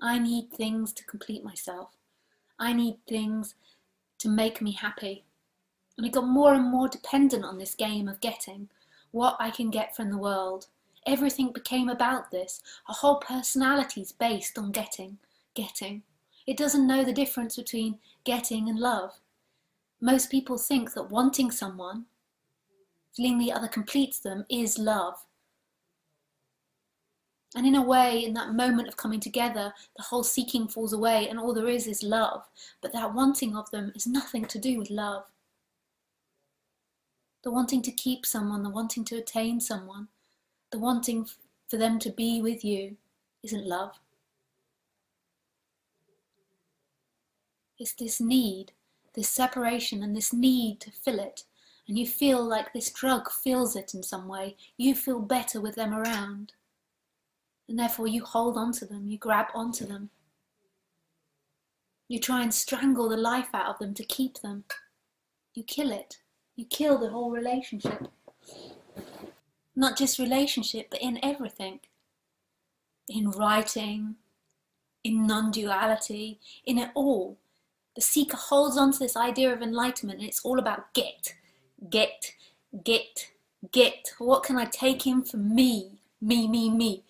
I need things to complete myself. I need things to make me happy. And I got more and more dependent on this game of getting what I can get from the world. Everything became about this. A whole personality is based on getting, getting. It doesn't know the difference between getting and love. Most people think that wanting someone, feeling the other completes them, is love. And in a way, in that moment of coming together, the whole seeking falls away and all there is is love. But that wanting of them is nothing to do with love. The wanting to keep someone, the wanting to attain someone, the wanting for them to be with you isn't love. It's this need, this separation, and this need to fill it. And you feel like this drug fills it in some way. You feel better with them around. And therefore, you hold on to them, you grab onto them. You try and strangle the life out of them to keep them. You kill it. You kill the whole relationship. Not just relationship, but in everything. In writing, in non duality, in it all. The seeker holds on to this idea of enlightenment and it's all about get, get, get, get. What can I take in for me? Me, me, me.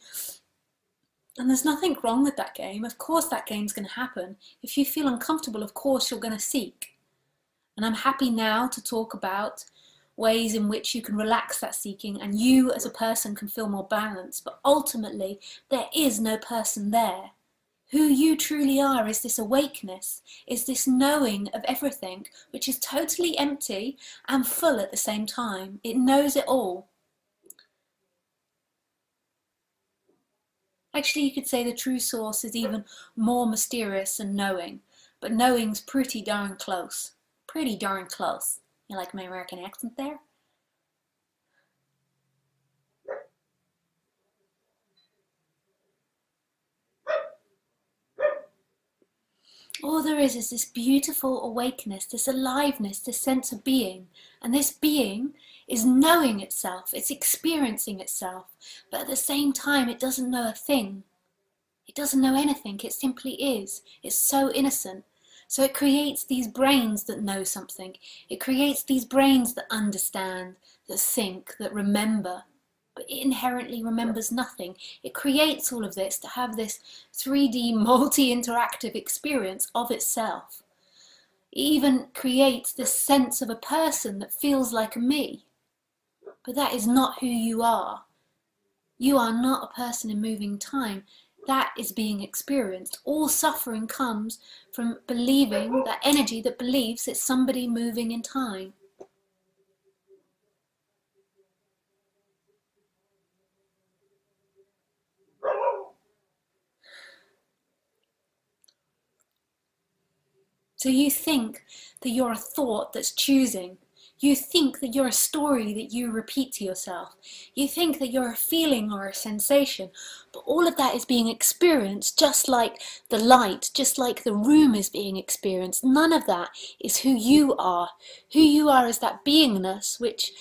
And there's nothing wrong with that game. Of course, that game's going to happen. If you feel uncomfortable, of course, you're going to seek. And I'm happy now to talk about ways in which you can relax that seeking and you as a person can feel more balanced. But ultimately, there is no person there. Who you truly are is this awakeness, is this knowing of everything, which is totally empty and full at the same time. It knows it all. Actually, you could say the true source is even more mysterious than knowing, but knowing's pretty darn close. Pretty darn close. You like my American accent there? All there is is this beautiful awakeness, this aliveness, this sense of being. And this being is knowing itself, it's experiencing itself, but at the same time, it doesn't know a thing. It doesn't know anything, it simply is. It's so innocent. So it creates these brains that know something. It creates these brains that understand, that think, that remember. But it inherently remembers nothing. It creates all of this to have this 3D multi interactive experience of itself. It even creates this sense of a person that feels like a me. But that is not who you are. You are not a person in moving time that is being experienced. All suffering comes from believing that energy that believes it's somebody moving in time. So you think that you're a thought that's choosing you think that you're a story that you repeat to yourself. You think that you're a feeling or a sensation. But all of that is being experienced just like the light, just like the room is being experienced. None of that is who you are. Who you are is that beingness which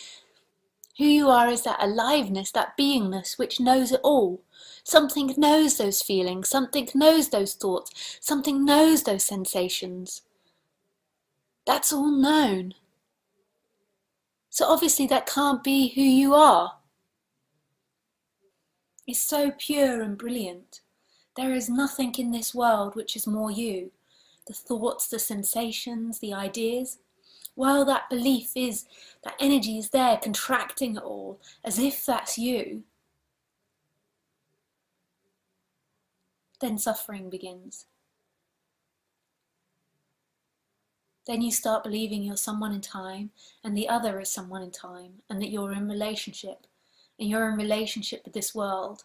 who you are is that aliveness, that beingness which knows it all. Something knows those feelings, something knows those thoughts, something knows those sensations. That's all known. So obviously that can't be who you are. It's so pure and brilliant. There is nothing in this world which is more you. The thoughts, the sensations, the ideas. While that belief is, that energy is there contracting it all, as if that's you, then suffering begins. Then you start believing you're someone in time and the other is someone in time and that you're in relationship and you're in relationship with this world.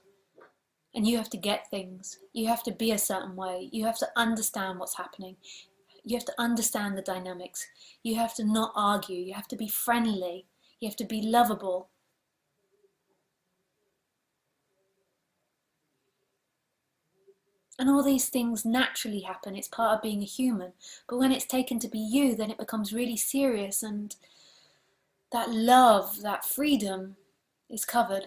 And you have to get things. You have to be a certain way. You have to understand what's happening. You have to understand the dynamics. You have to not argue. You have to be friendly. You have to be lovable. And all these things naturally happen, it's part of being a human. But when it's taken to be you, then it becomes really serious, and that love, that freedom is covered.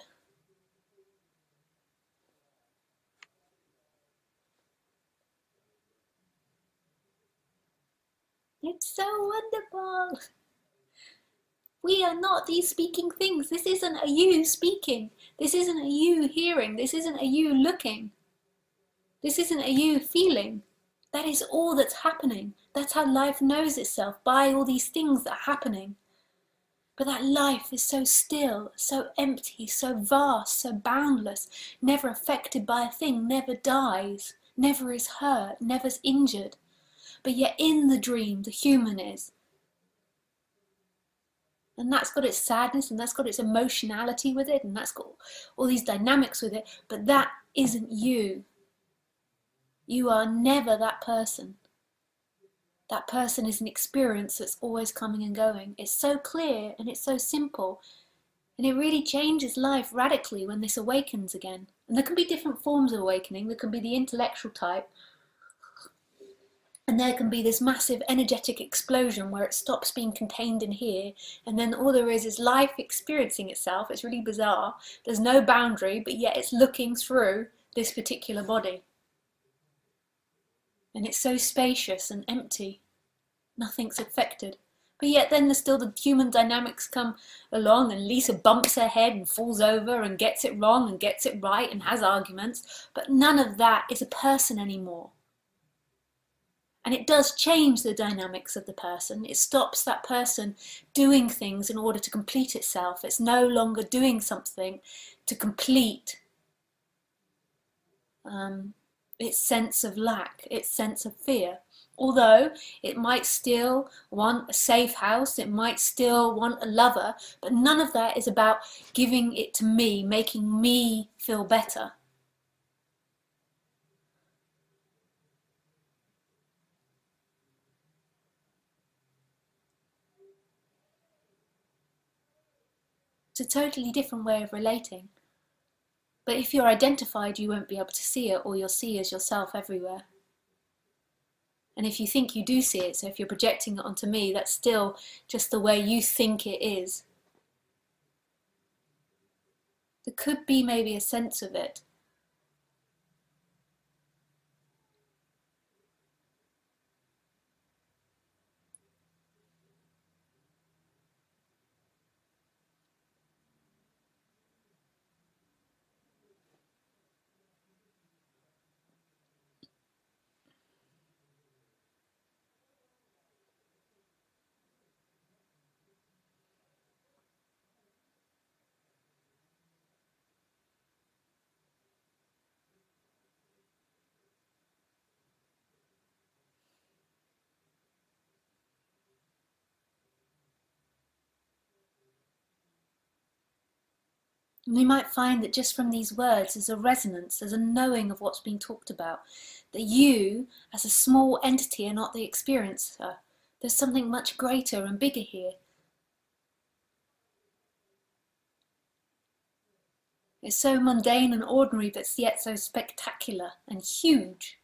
It's so wonderful. We are not these speaking things. This isn't a you speaking. This isn't a you hearing. This isn't a you looking. This isn't a you feeling. That is all that's happening. That's how life knows itself by all these things that are happening. But that life is so still, so empty, so vast, so boundless, never affected by a thing, never dies, never is hurt, never's injured. But yet in the dream, the human is. And that's got its sadness and that's got its emotionality with it and that's got all these dynamics with it. But that isn't you. You are never that person. That person is an experience that's always coming and going. It's so clear and it's so simple. And it really changes life radically when this awakens again. And there can be different forms of awakening. There can be the intellectual type, and there can be this massive energetic explosion where it stops being contained in here and then all there is is life experiencing itself it's really bizarre there's no boundary but yet it's looking through this particular body and it's so spacious and empty. Nothing's affected. But yet then there's still the human dynamics come along and Lisa bumps her head and falls over and gets it wrong and gets it right and has arguments. But none of that is a person anymore. And it does change the dynamics of the person. It stops that person doing things in order to complete itself. It's no longer doing something to complete um, its sense of lack, its sense of fear. Although it might still want a safe house, it might still want a lover, but none of that is about giving it to me, making me feel better. It's a totally different way of relating. But if you're identified, you won't be able to see it, or you'll see as yourself everywhere. And if you think you do see it, so if you're projecting it onto me, that's still just the way you think it is. There could be maybe a sense of it, we might find that just from these words there's a resonance, there's a knowing of what's being talked about. That you, as a small entity, are not the experiencer. There's something much greater and bigger here. It's so mundane and ordinary, but yet so spectacular and huge.